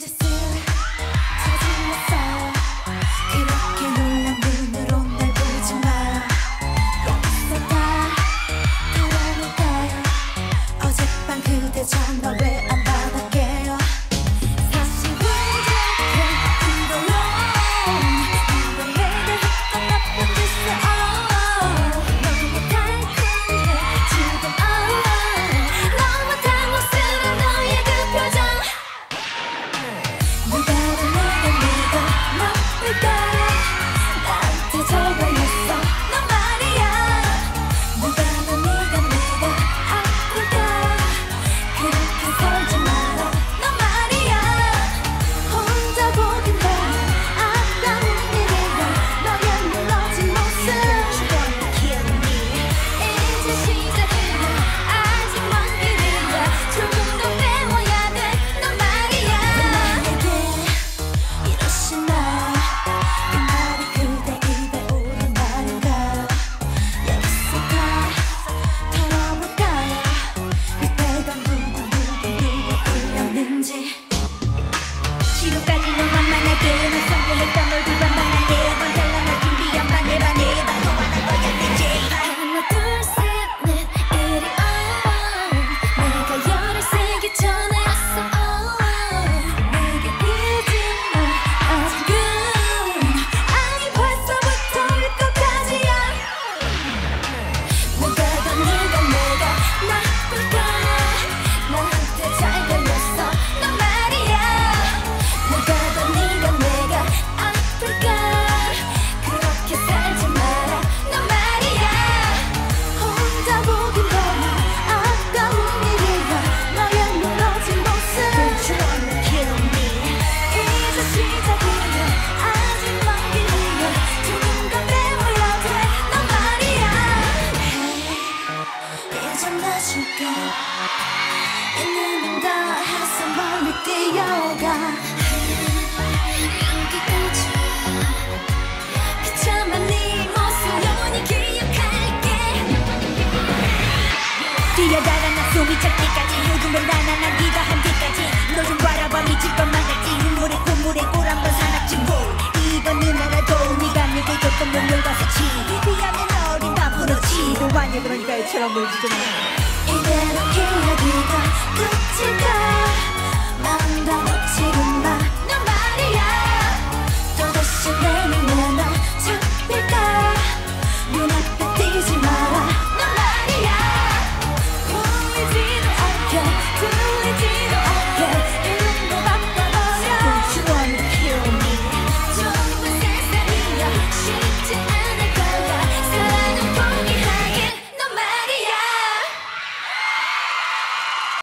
just We gotta make a little more. We got. 때까지 늙으면 나나나 네가 한 뒤까지. 너 좀 바라봐 미칠 것만 같지. 눈물에 꿈물에 꿀 한번 사납지. 뭐 이거는 알아도 네가 내게 줬던 명령과 수치. 미안해 어린 나부러지 너 완전 그러니까 애처럼 울지 좀 이대로 이야기가 끝일까?